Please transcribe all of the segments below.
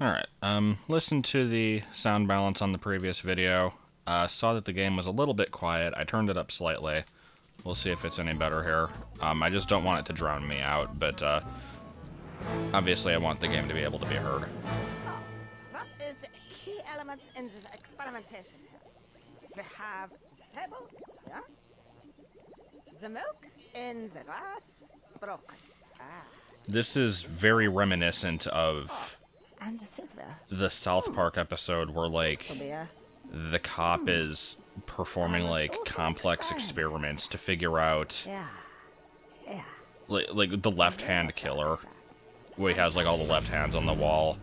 Alright, um, listened to the sound balance on the previous video. Uh, saw that the game was a little bit quiet. I turned it up slightly. We'll see if it's any better here. Um, I just don't want it to drown me out, but uh, obviously I want the game to be able to be heard. So, what is key elements in this experimentation? We have the table, yeah? The milk in the glass, broken. Ah, This is very reminiscent of the South Park episode where, like, will be a the cop is performing, like, complex experiments to figure out, yeah, yeah. like, like the left hand killer. where he has like all the left hands on the wall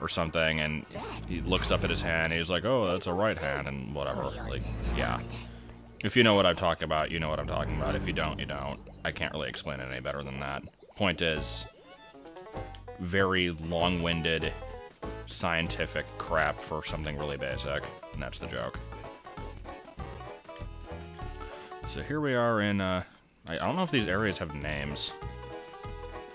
or something, and he looks up at his hand. And he's like, "Oh, that's a right hand," and whatever. Like, yeah. If you know what I'm talking about, you know what I'm talking about. If you don't, you don't. I can't really explain it any better than that. Point is, very long-winded scientific crap for something really basic, and that's the joke. So here we are in. Uh, I don't know if these areas have names.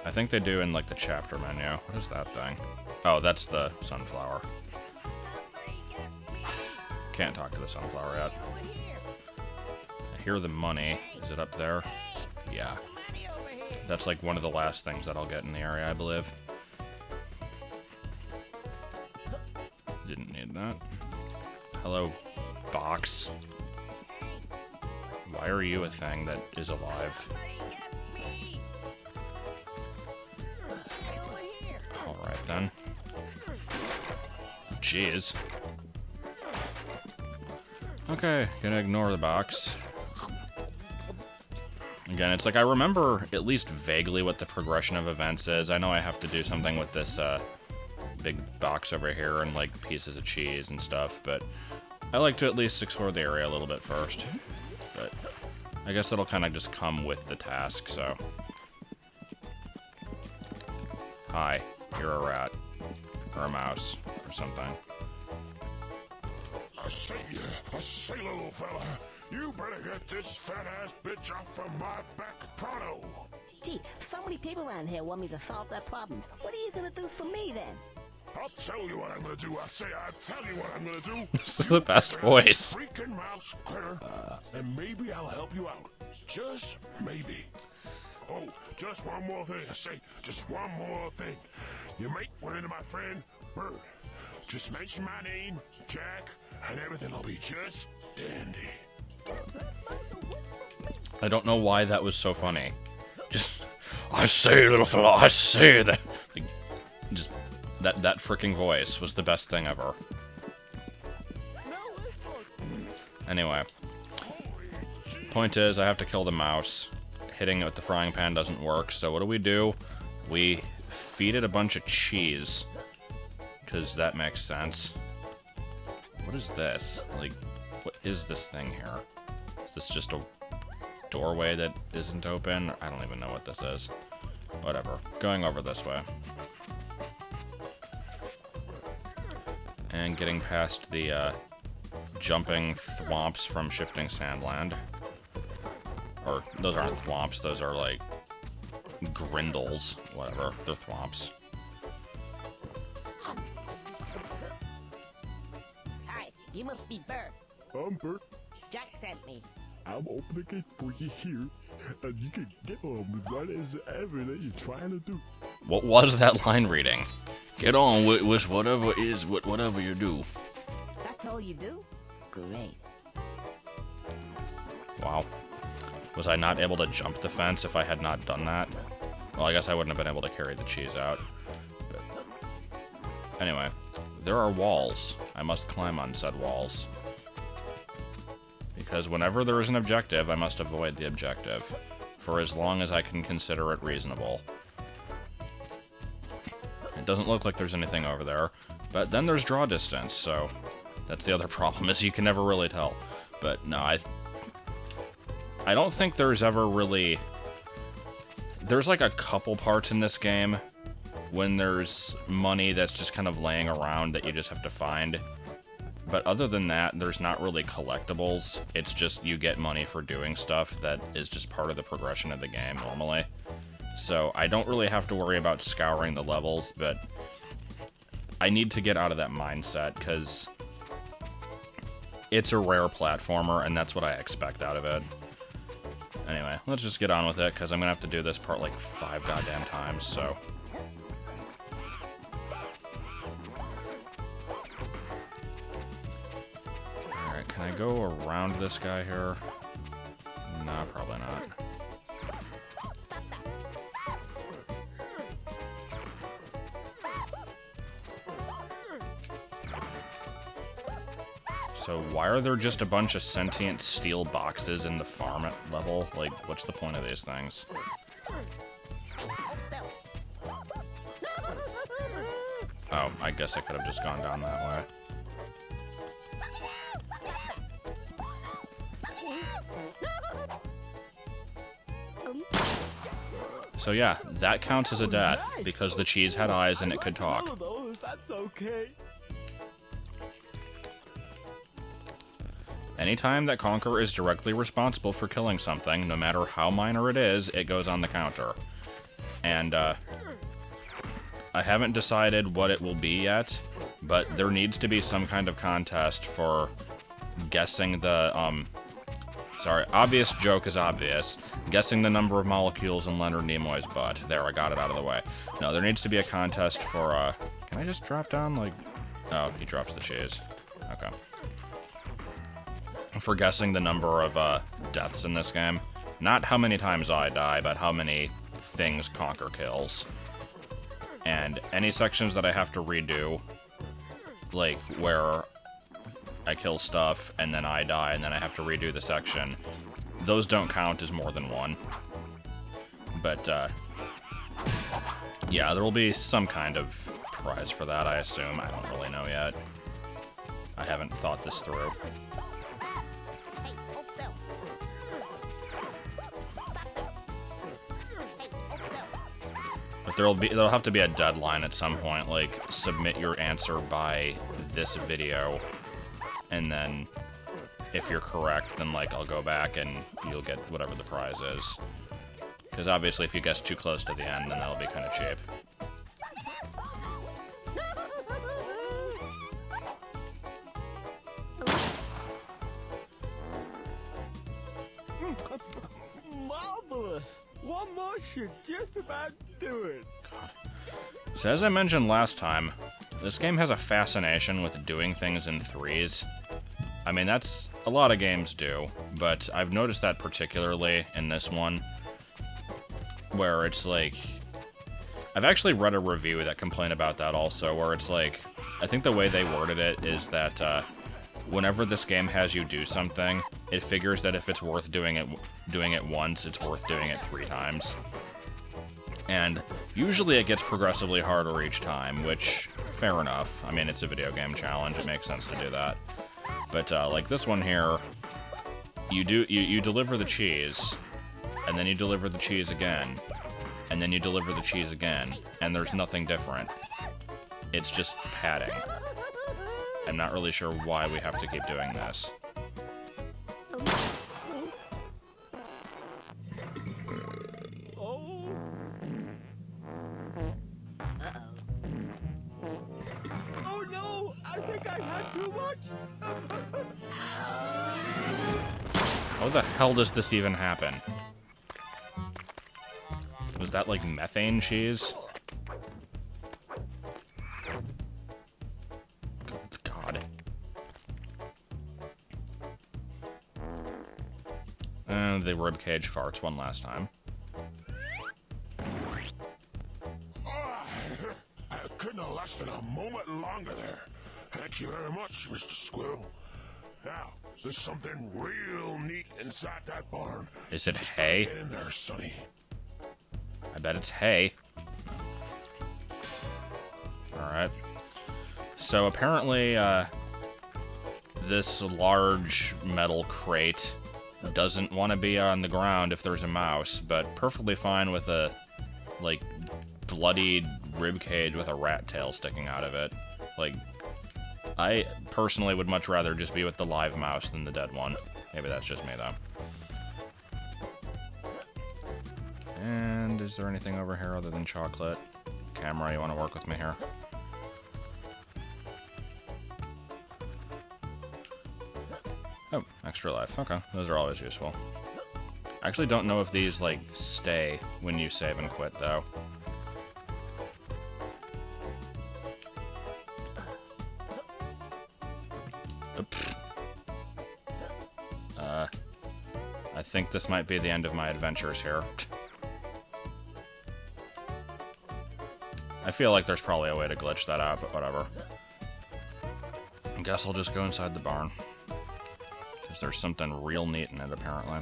I think they do in like the chapter menu. What is that thing? Oh, that's the sunflower. Can't talk to the sunflower yet. I hear the money. Is it up there? Yeah. That's like one of the last things that I'll get in the area, I believe. That. Hello, box. Why are you a thing that is alive? Alright then. Jeez. Okay, gonna ignore the box. Again, it's like I remember at least vaguely what the progression of events is. I know I have to do something with this uh, big box over here and like pieces of cheese and stuff, but I like to at least explore the area a little bit first. But I guess that'll kind of just come with the task, so. Hi, you're a rat. Or a mouse, or something. I see you, I say, little fella, you better get this fat ass bitch off of my back pronto. Gee, so many people around here want me to solve their problems. What are you gonna do for me then? I'll tell you what I'm gonna do. I say, I'll tell you what I'm gonna do. This is the best voice. Freaking mouse critter, uh. and maybe I'll help you out. Just maybe. Oh, just one more thing. I say, just one more thing. You might run into my friend Bird. Just mention my name, Jack, and everything will be just dandy. I don't know why that was so funny. Just, I say, little fella, I say that. Just that that freaking voice was the best thing ever. Anyway, point is, I have to kill the mouse. Hitting it with the frying pan doesn't work, so what do we do? We feed it a bunch of cheese. Because that makes sense. What is this? Like, what is this thing here? Is this just a doorway that isn't open? I don't even know what this is. Whatever. Going over this way. And getting past the uh, jumping thwomps from Shifting Sandland. Or, those aren't thwomps, those are like Grindels. Whatever. They're thwomps. Hi, you must be Bert. I'm Bert. Jack sent me. I'm opening it for you here, and you can get on as right as that you're trying to do. What was that line reading? Get on with, with whatever is with whatever you do. That's all you do? Great. Wow. Was I not able to jump the fence if I had not done that? Well, I guess I wouldn't have been able to carry the cheese out. But anyway, there are walls. I must climb on said walls. Because whenever there is an objective, I must avoid the objective. For as long as I can consider it reasonable. Doesn't look like there's anything over there. But then there's draw distance, so... That's the other problem, is you can never really tell. But no, I... I don't think there's ever really... There's like a couple parts in this game when there's money that's just kind of laying around that you just have to find. But other than that, there's not really collectibles. It's just you get money for doing stuff that is just part of the progression of the game normally. So I don't really have to worry about scouring the levels, but I need to get out of that mindset because it's a rare platformer, and that's what I expect out of it. Anyway, let's just get on with it because I'm gonna have to do this part like five goddamn times. So. Alright, can I go around this guy here? So why are there just a bunch of sentient steel boxes in the farm level? Like, what's the point of these things? Oh, I guess I could have just gone down that way. So yeah, that counts as a death, because the cheese had eyes and it could talk. Anytime that Conker is directly responsible for killing something, no matter how minor it is, it goes on the counter. And, uh, I haven't decided what it will be yet, but there needs to be some kind of contest for guessing the, um, sorry, obvious joke is obvious. Guessing the number of molecules in Leonard Nimoy's butt. There, I got it out of the way. No, there needs to be a contest for, uh, can I just drop down, like, oh, he drops the cheese. Okay for guessing the number of uh, deaths in this game. Not how many times I die, but how many things Conker kills. And any sections that I have to redo, like where I kill stuff and then I die and then I have to redo the section, those don't count as more than one. But, uh, yeah, there will be some kind of prize for that, I assume. I don't really know yet. I haven't thought this through. There'll be there'll have to be a deadline at some point, like submit your answer by this video, and then if you're correct, then like I'll go back and you'll get whatever the prize is. Because obviously, if you guess too close to the end, then that'll be kind of cheap. Should just about do it. So as I mentioned last time, this game has a fascination with doing things in threes. I mean, that's a lot of games do, but I've noticed that particularly in this one, where it's like, I've actually read a review that complained about that also, where it's like, I think the way they worded it is that uh, whenever this game has you do something, it figures that if it's worth doing it doing it once, it's worth doing it three times. And usually it gets progressively harder each time, which fair enough. I mean, it's a video game challenge; it makes sense to do that. But uh, like this one here, you do you, you deliver the cheese, and then you deliver the cheese again, and then you deliver the cheese again, and there's nothing different. It's just padding. I'm not really sure why we have to keep doing this. How the hell does this even happen? Was that like methane cheese? God. Uh, and the ribcage farts one last time. Inside that barn. Is it hay? Get in there, Sonny. I bet it's hay. Alright. So apparently, uh, this large metal crate doesn't want to be on the ground if there's a mouse, but perfectly fine with a, like, bloodied rib cage with a rat tail sticking out of it. Like, I personally would much rather just be with the live mouse than the dead one. Maybe that's just me, though. And is there anything over here other than chocolate? Camera, you want to work with me here? Oh, extra life. Okay, those are always useful. I actually don't know if these, like, stay when you save and quit, though. Uh, I think this might be the end of my adventures here. I feel like there's probably a way to glitch that out, but whatever. I guess I'll just go inside the barn. Because there's something real neat in it, apparently.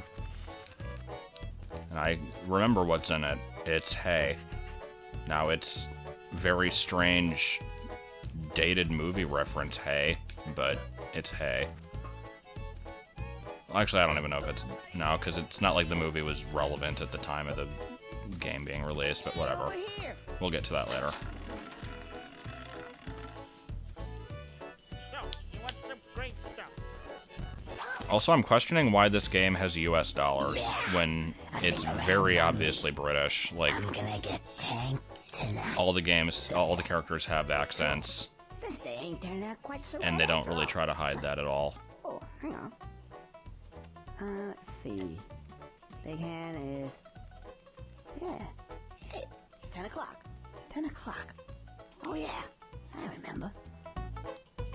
And I remember what's in it. It's hay. Now, it's very strange, dated movie reference hay, but it's hay. Actually, I don't even know if it's... No, because it's not like the movie was relevant at the time of the game being released, but whatever. Over here. We'll get to that later. So, you want some great stuff? Also, I'm questioning why this game has US dollars when it's very obviously British. Like, I'm gonna get all the games, all the characters have accents, This ain't turned quite so and they don't really try to hide that at all. Oh, hang on. Uh, let's see. Big hand is. Yeah. Hey, 10 o'clock. 10 o'clock. Oh, yeah. I remember.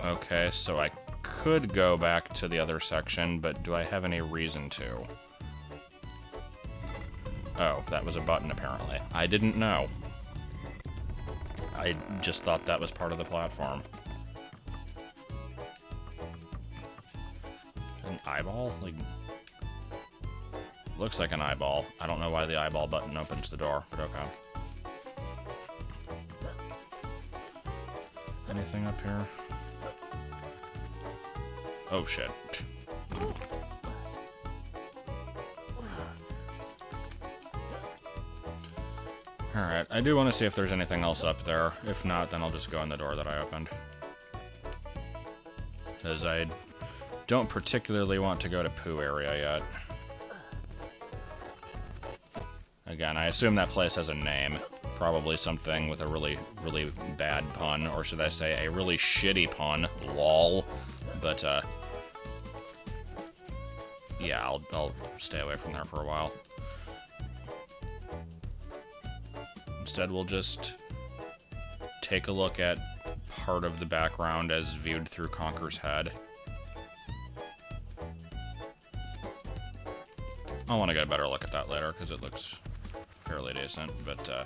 Okay, so I could go back to the other section, but do I have any reason to? Oh, that was a button, apparently. I didn't know. I just thought that was part of the platform. An eyeball? Like. Looks like an eyeball. I don't know why the eyeball button opens the door, but okay. Anything up here? Oh shit. Alright, I do want to see if there's anything else up there. If not, then I'll just go in the door that I opened. Because I don't particularly want to go to Pooh area yet. Again, I assume that place has a name. Probably something with a really, really bad pun, or should I say a really shitty pun. Lol. But, uh... Yeah, I'll, I'll stay away from there for a while. Instead, we'll just take a look at part of the background as viewed through Conker's head. I want to get a better look at that later because it looks fairly decent, but uh,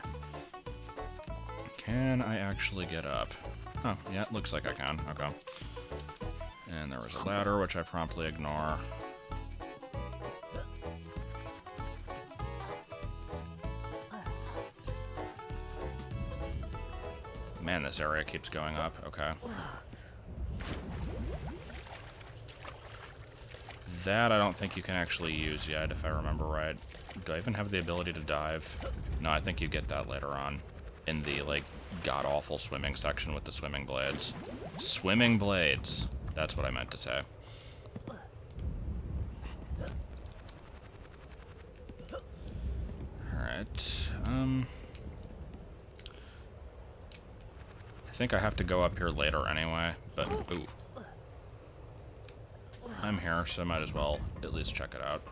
can I actually get up? Oh, yeah, it looks like I can. Okay. And there was a ladder, which I promptly ignore. Man, this area keeps going up. Okay. That I don't think you can actually use yet, if I remember right. Do I even have the ability to dive? No, I think you get that later on. In the, like, god-awful swimming section with the swimming blades. Swimming blades. That's what I meant to say. Alright, um... I think I have to go up here later anyway, but, ooh. I'm here, so I might as well at least check it out.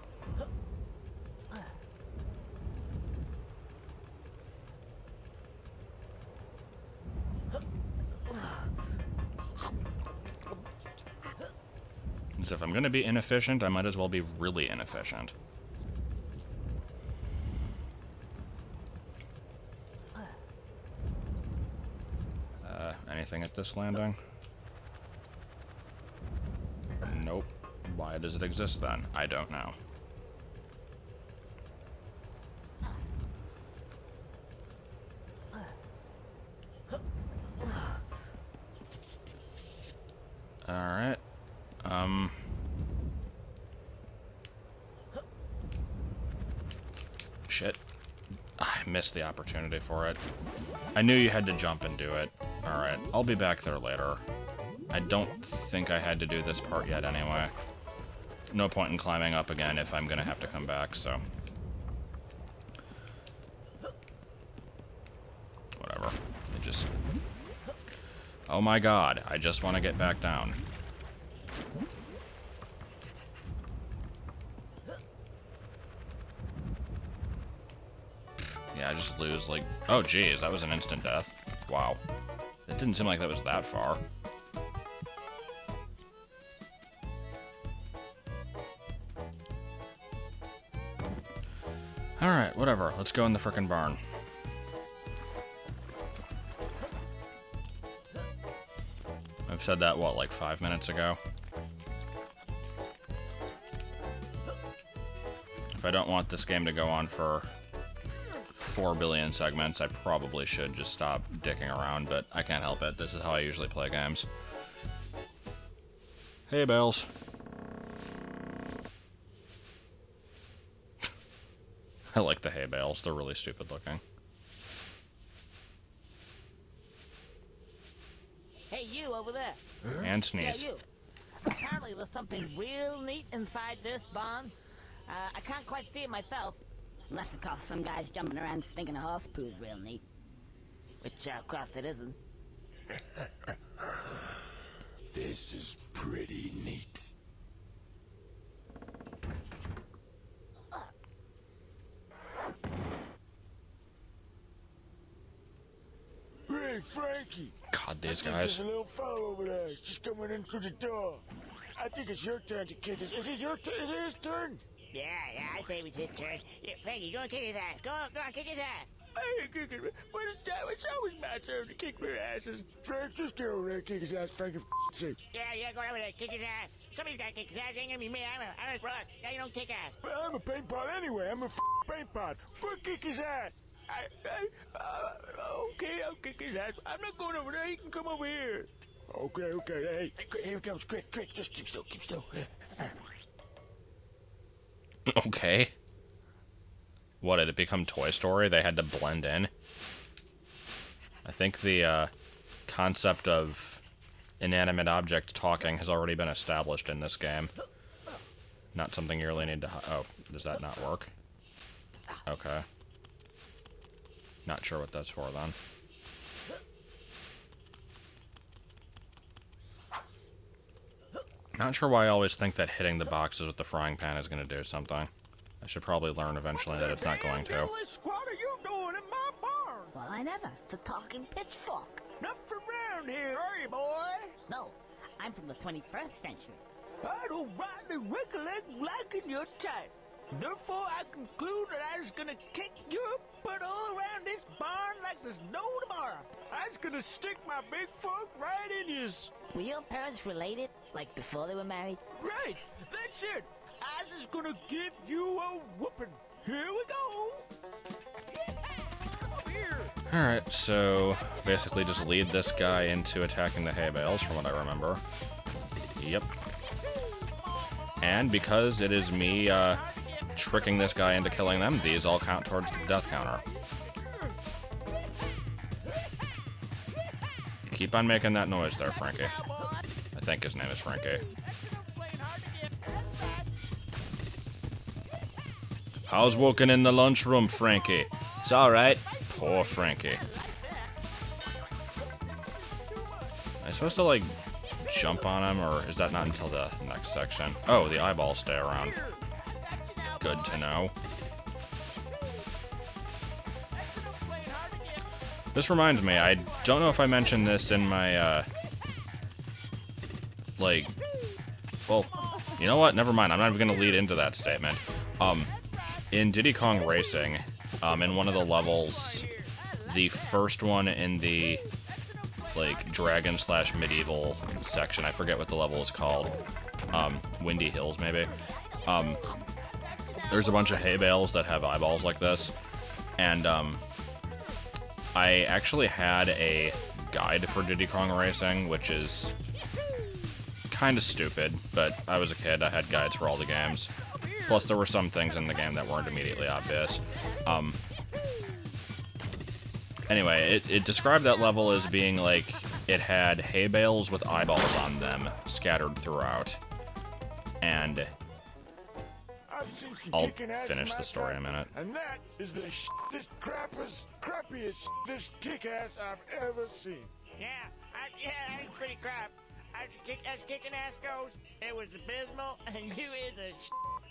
As if I'm gonna be inefficient, I might as well be really inefficient. Uh, anything at this landing? Nope. Why does it exist then? I don't know. Alright. Um... Shit. I missed the opportunity for it. I knew you had to jump and do it. Alright, I'll be back there later. I don't think I had to do this part yet anyway. No point in climbing up again if I'm gonna have to come back, so... Whatever. Just... Oh my god, I just want to get back down. Just lose like. Oh, geez, that was an instant death. Wow. It didn't seem like that was that far. Alright, whatever. Let's go in the frickin' barn. I've said that, what, like five minutes ago? If I don't want this game to go on for 4 billion segments, I probably should just stop dicking around, but I can't help it. This is how I usually play games. Hey, Bells. I like the hay bales. They're really stupid looking. Hey, you over there. And Yeah, sneeze. you. Apparently there's something real neat inside this barn. Uh, I can't quite see it myself. Unless, of course, some guy's jumping around stinking a horse poo's real neat. Which, uh, of course, it isn't. This is pretty neat. Hey, Frankie. God, these guys. There's a little fellow over there. He's just coming in through the door. I think it's your turn to kick his. Is it your turn? Is it his turn? Yeah, yeah, I say we his turn. Yeah, Frankie, go and kick his ass. Go go kick his ass. I ain't kicking. But it's, it's always my turn to kick their asses. Frank, just get over there and kick his ass, Frankie. For sake. Yeah, yeah, go over there, kick his ass. Somebody's gotta kick his ass. It ain't gonna be me. I'm a, I'm a fraud. Yeah, you don't kick ass. Well, I'm a paint pot anyway. I'm a paint pot. Fuck kick his ass. I, I, uh, okay, I'll kick his ass. I'm not going over there. He can come over here. Okay, okay. Hey, hey, here he comes. Quick, quick. Just keep still, keep still. Okay. What, did it become Toy Story? They had to blend in? I think the uh, concept of inanimate object talking has already been established in this game. Not something you really need to... Oh, does that not work? Okay. Not sure what that's for, then. Not sure why I always think that hitting the boxes with the frying pan is going to do something. I should probably learn eventually that it's not going to. What squat are you doing in my barn? Well, I never. It's a talking pitchfork. Not from around here, are you, boy? No, I'm from the 21st century. I don't rightly recollect liking your type. Therefore, I conclude that I was gonna kick your butt all around this barn like there's no tomorrow. I was gonna stick my big fork right in yours. Were your parents related, like before they were married? Right, that's it. I was gonna give you a whooping. Here we go. Come. Alright, so basically just lead this guy into attacking the hay bales, from what I remember. Yep. And because it is me uh, tricking this guy into killing them, these all count towards the death counter. Keep on making that noise there, Frankie. I think his name is Frankie. How's working in the lunchroom, Frankie? It's alright. Poor Frankie. Am I supposed to, like, jump on him, or is that not until the next section? Oh, the eyeballs stay around. Good to know. This reminds me, I don't know if I mentioned this in my, uh, like, well, you know what? Never mind. I'm not even going to lead into that statement. Um, in Diddy Kong Racing, um, in one of the levels, the first one in the like dragon slash medieval section, I forget what the level is called, um, Windy Hills maybe. Um, there's a bunch of hay bales that have eyeballs like this, and um, I actually had a guide for Diddy Kong Racing, which is kind of stupid, but I was a kid. I had guides for all the games. Plus, there were some things in the game that weren't immediately obvious. Um, anyway, it, it described that level as being like it had hay bales with eyeballs on them scattered throughout. And I'll finish the story in a minute. And that is the this crappiest, crappiest, this kick ass I've ever seen. Yeah, I, yeah, that was pretty crap. As, kick, as kicking ass goes, it was abysmal, and you is a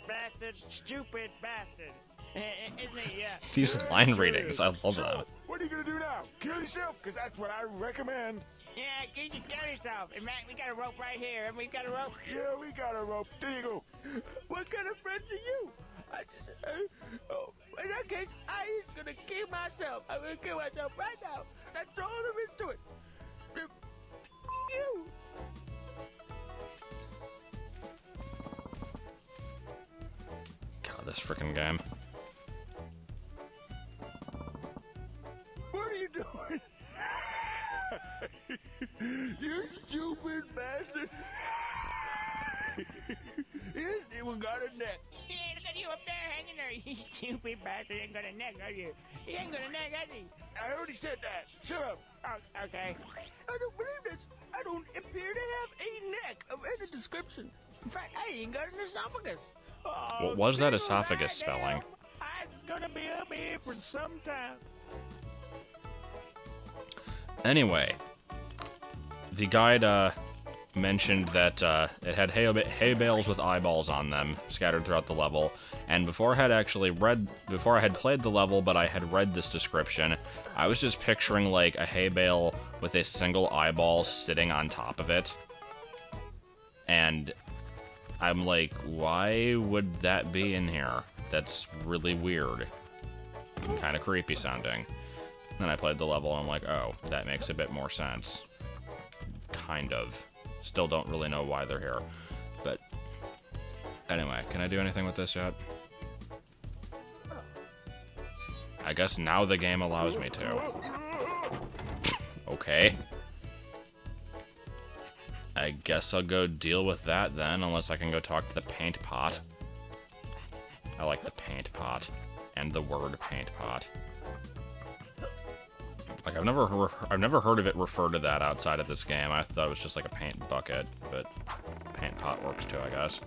bastard, stupid bastard. Isn't it? Yeah. These line readings, I love So, them. what are you gonna do now? Kill yourself? Because that's what I recommend. Yeah, you should kill yourself. And Mac, we got a rope right here. And we got a rope. Yeah, we got a rope. There you go. What kind of friends are you? I just, uh, oh, in that case, I is gonna kill myself. I'm gonna kill myself right now. That's all there is to it. You. God, this freaking game. You stupid bastard. He hasn't even got a neck. Yeah, look at you up there hanging there. You stupid bastard. ain't got a neck, are you? He ain't got a neck, has he? I already said that. Shut up. Oh, okay. I don't believe this. I don't appear to have a neck of any description. In fact, I ain't got an esophagus. Oh, What was that esophagus I spelling? am. I'm gonna be up here for some time. Anyway, the guide uh, mentioned that uh, it had hay, hay bales with eyeballs on them scattered throughout the level. And before I had actually read, before I had played the level, but I had read this description, I was just picturing like a hay bale with a single eyeball sitting on top of it. And I'm like, why would that be in here? That's really weird. Kind of creepy sounding. Then I played the level and I'm like, oh, that makes a bit more sense. Kind of. Still don't really know why they're here. But anyway, can I do anything with this yet? I guess now the game allows me to. Okay. I guess I'll go deal with that then, unless I can go talk to the paint pot. I like the paint pot and the word paint pot. Like I've never I've never heard of it refer to that outside of this game. I thought it was just like a paint bucket, but paint pot works too, I guess.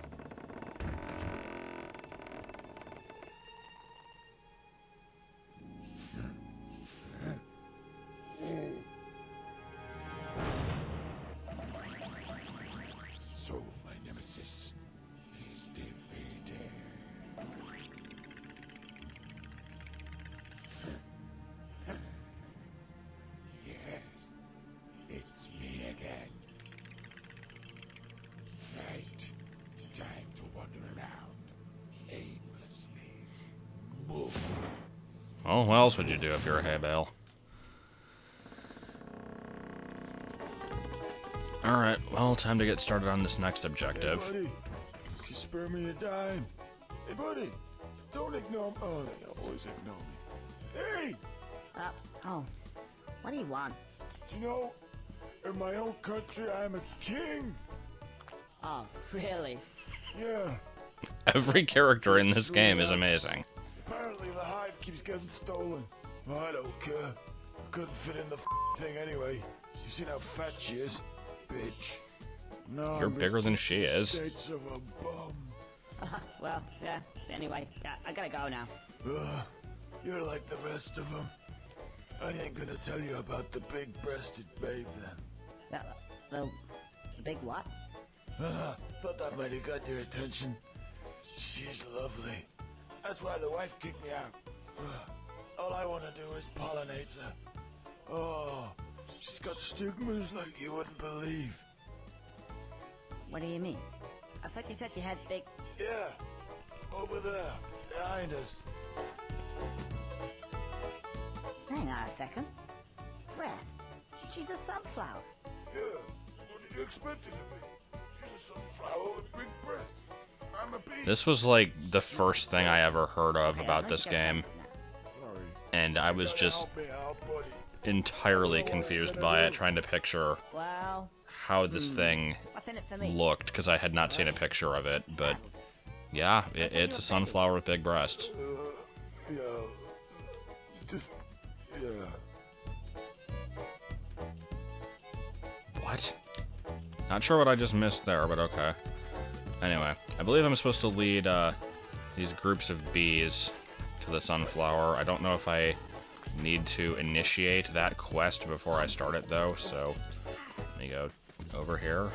Oh, what else would you do if you're a hay bale? Alright, well, time to get started on this next objective. Hey, buddy, can you spare me a dime? Hey, buddy, don't ignore me. Oh, they always ignore me. Hey, Uh, oh. What do you want? you know, in my own country, I'm a king. Oh, really? Yeah. Every character in this game is amazing. Apparently, the hive keeps getting stolen. I don't care. I couldn't fit in the thing anyway. You seen how fat she is? Bitch. No, You're bigger than she is. States of a bum. Well, yeah. Anyway, yeah, I gotta go now. Ugh, you're like the rest of them. I ain't gonna tell you about the big-breasted babe then. The, the, the big what? Ah, thought that might have got your attention. She's lovely. That's why the wife kicked me out. All I want to do is pollinate her. Oh, she's got stigmas like you wouldn't believe. What do you mean? I thought you said you had big. Yeah, over there, behind us. Hang on a second. Breath. She's a sunflower. Yeah, what did you expect it to be? She's a sunflower with big breasts. I'm a bee. This was like the first thing I ever heard of about this game, and I was just help me out, buddy. entirely confused by it, trying to picture how this hmm, thing what's in it for me? looked, because I had not seen a picture of it, but yeah, it, it's a sunflower with big breasts. Yeah. Just, yeah. What? Not sure what I just missed there, but okay. Anyway, I believe I'm supposed to lead uh, these groups of bees to the sunflower. I don't know if I need to initiate that quest before I start it, though, so let me go over here.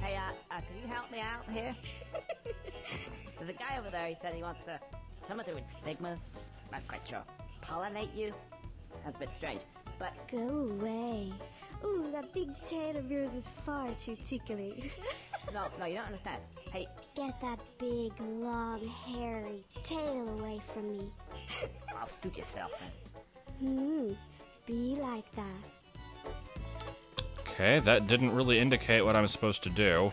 Hey, uh, uh, can you help me me out here? There's a guy over there, he said he wants to... Something to do with stigmas? Not quite sure. Pollinate you? Sounds a bit strange. But Go away. Ooh, that big tail of yours is far too tickly. no, no, you don't understand. Hey, Get that big, long, hairy tail away from me. I'll suit yourself then. Hmm, be like that. Okay, that didn't really indicate what I'm supposed to do,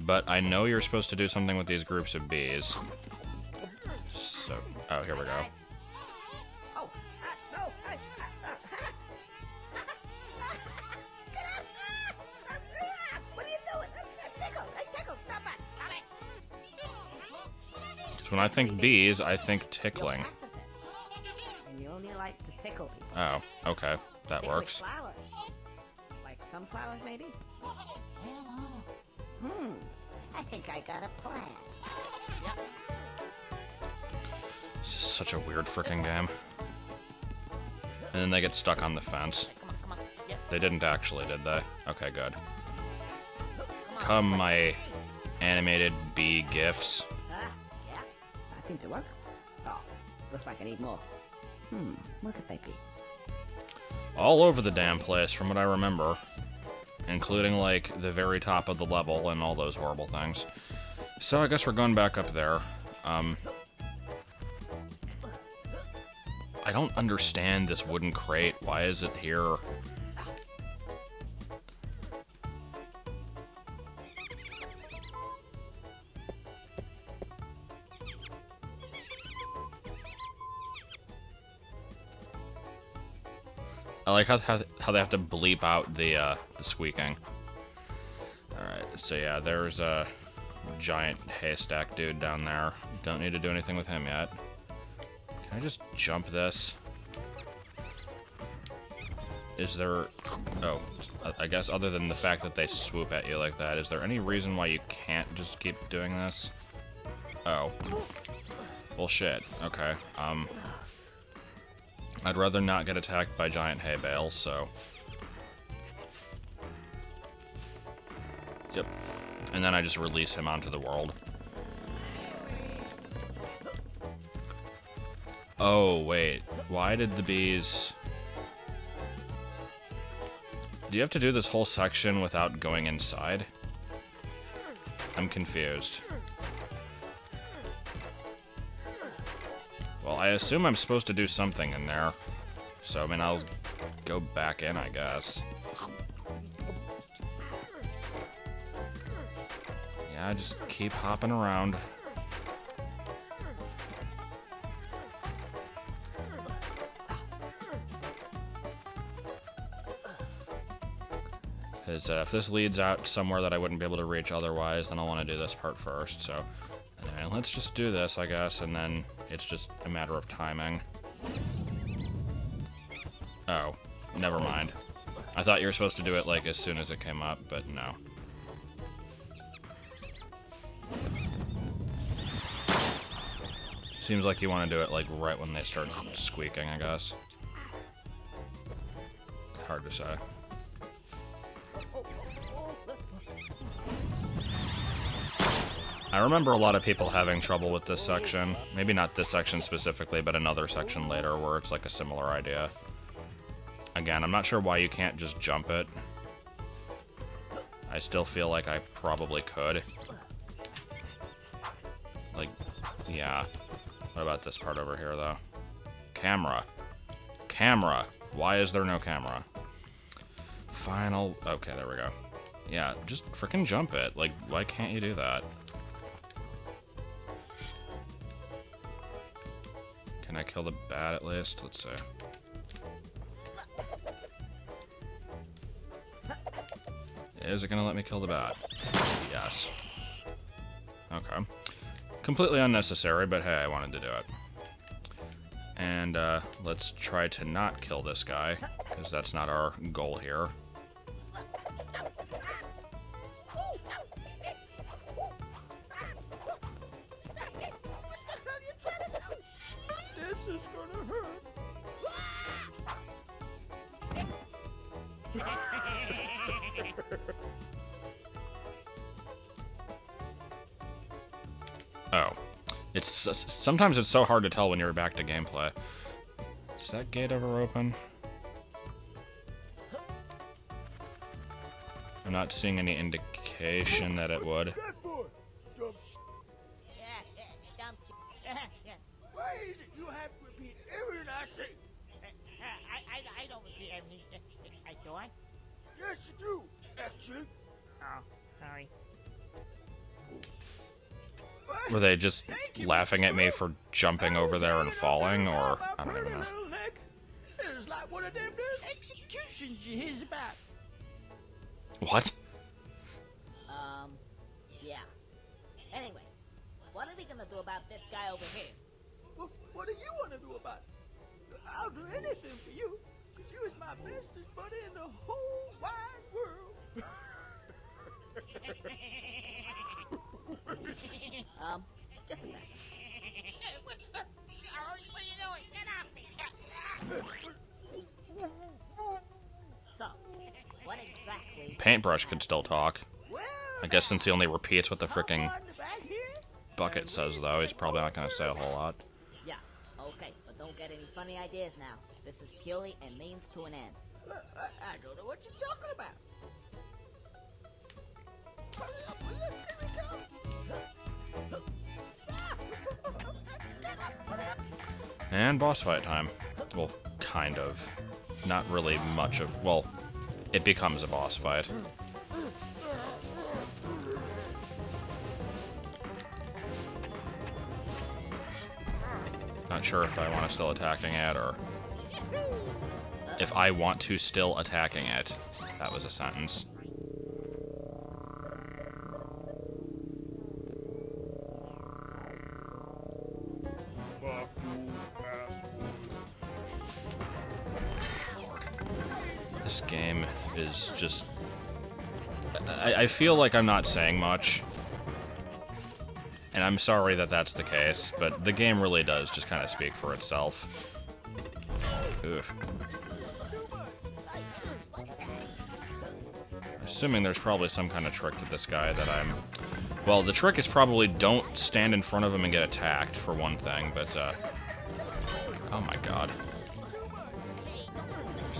but I know you're supposed to do something with these groups of bees. So, oh, here we go. Because when I think bees, I think tickling. And you only like to tickle. Oh, okay, that works. Like sunflowers, maybe? Hmm. I think I got a plan. This is such a weird freaking game. And then they get stuck on the fence. Come on, come on. Yep. They didn't actually, did they? Okay, good. Come, my animated bee gifs. Seems to work. Oh, looks like I need more. Hmm, what could they be? all over the damn place from what I remember, including like the very top of the level and all those horrible things. So I guess we're going back up there. Um, I don't understand this wooden crate. Why is it here? I like how, how, how they have to bleep out the uh, the squeaking. All right, so yeah, there's a giant haystack dude down there. Don't need to do anything with him yet. Can I just jump this? Is there... Oh, I- I guess other than the fact that they swoop at you like that, is there any reason why you can't just keep doing this? Oh. Bullshit. Okay. Um... I'd rather not get attacked by giant hay bales, so... Yep. And then I just release him onto the world. Oh, wait. Why did the bees... Do you have to do this whole section without going inside? I'm confused. I assume I'm supposed to do something in there. So, I mean, I'll go back in, I guess. Yeah, just keep hopping around. Because uh, if this leads out somewhere that I wouldn't be able to reach otherwise, then I'll want to do this part first. So, anyway, let's just do this, I guess, and then it's just a matter of timing. Oh, never mind. I thought you were supposed to do it, like, as soon as it came up, but no. Seems like you want to do it, like, right when they start squeaking, I guess. Hard to say. I remember a lot of people having trouble with this section. Maybe not this section specifically, but another section later where it's like a similar idea. Again, I'm not sure why you can't just jump it. I still feel like I probably could. Like, yeah. What about this part over here, though? Camera. Camera. Why is there no camera? Final. Okay, there we go. Yeah, just freaking jump it. Like, why can't you do that? Can I kill the bat at least? Let's see. Is it gonna let me kill the bat? Yes. Okay. Completely unnecessary, but hey, I wanted to do it. And uh, let's try to not kill this guy, because that's not our goal here. Oh. It's sometimes it's so hard to tell when you're back to gameplay. Is that gate ever open? I'm not seeing any indication that it would. Just laughing at me for jumping over there and falling, or I don't even know. Little. It's like one of them executions you hear about. What? Um, yeah. Anyway, what are we gonna do about this guy over here? What, what do you want to do about it? I'll do anything for you, because you is my bestest buddy in the whole wide world. Um, just a second. So, what exactly? Paintbrush could still talk. I guess since he only repeats what the freaking on the back here. bucket says, though, he's probably not going to say a whole lot. Yeah, okay, but don't get any funny ideas now. This is purely a means to an end. I, I, I don't know what you're talking about. And boss fight time. Well, kind of. Not really much of. Well, it becomes a boss fight. Not sure if I want to still attacking it or if I want to still attacking it. That was a sentence. This game is just. I, I feel like I'm not saying much. And I'm sorry that that's the case, but the game really does just kind of speak for itself. Oof. Assuming there's probably some kind of trick to this guy that I'm. Well, the trick is probably don't stand in front of him and get attacked, for one thing, but, uh. Oh my god.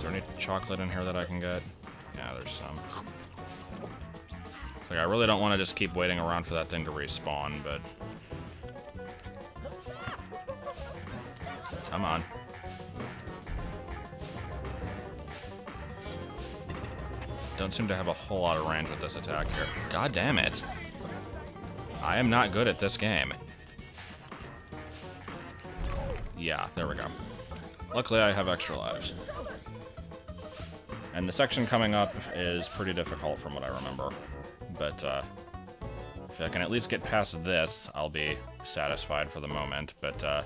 There any chocolate in here that I can get? Yeah, there's some. It's like I really don't want to just keep waiting around for that thing to respawn, but... Come on. Don't seem to have a whole lot of range with this attack here. God damn it. I am not good at this game. Yeah, there we go. Luckily, I have extra lives. And the section coming up is pretty difficult from what I remember. But, uh, if I can at least get past this, I'll be satisfied for the moment. But, uh,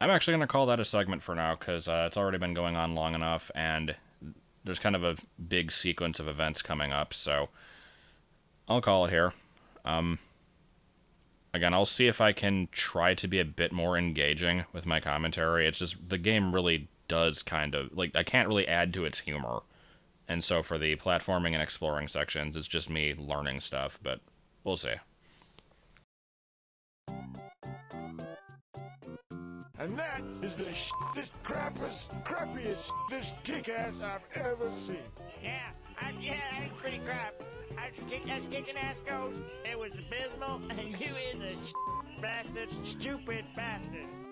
I'm actually going to call that a segment for now, because uh, it's already been going on long enough, and there's kind of a big sequence of events coming up, so I'll call it here. Um, again, I'll see if I can try to be a bit more engaging with my commentary. It's just the game really does kind of like I can't really add to its humor. And so for the platforming and exploring sections, it's just me learning stuff, but we'll see. And that is the shittest, crappiest, crappiest, this kick-ass I've ever seen. Yeah, I, yeah, that's pretty crap. As, kick, as kicking ass goes, it was abysmal, and you is a bastard, stupid bastard.